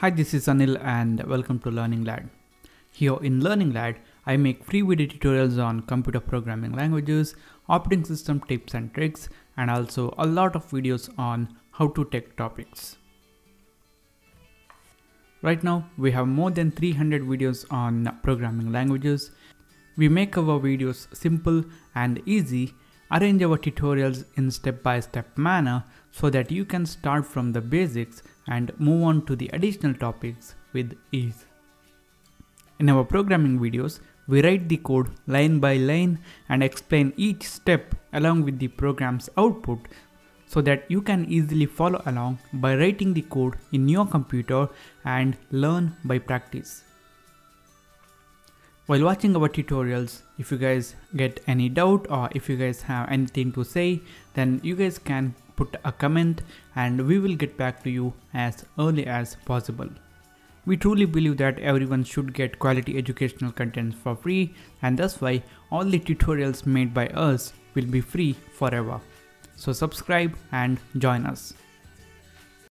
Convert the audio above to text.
Hi, this is Anil and welcome to Learning Lad. Here in Learning Lad, I make free video tutorials on computer programming languages, operating system tips and tricks, and also a lot of videos on how to tech topics. Right now, we have more than 300 videos on programming languages. We make our videos simple and easy, arrange our tutorials in step-by-step -step manner so that you can start from the basics and move on to the additional topics with ease. In our programming videos, we write the code line by line and explain each step along with the program's output so that you can easily follow along by writing the code in your computer and learn by practice. While watching our tutorials, if you guys get any doubt or if you guys have anything to say, then you guys can put a comment and we will get back to you as early as possible. We truly believe that everyone should get quality educational content for free and that's why all the tutorials made by us will be free forever. So subscribe and join us.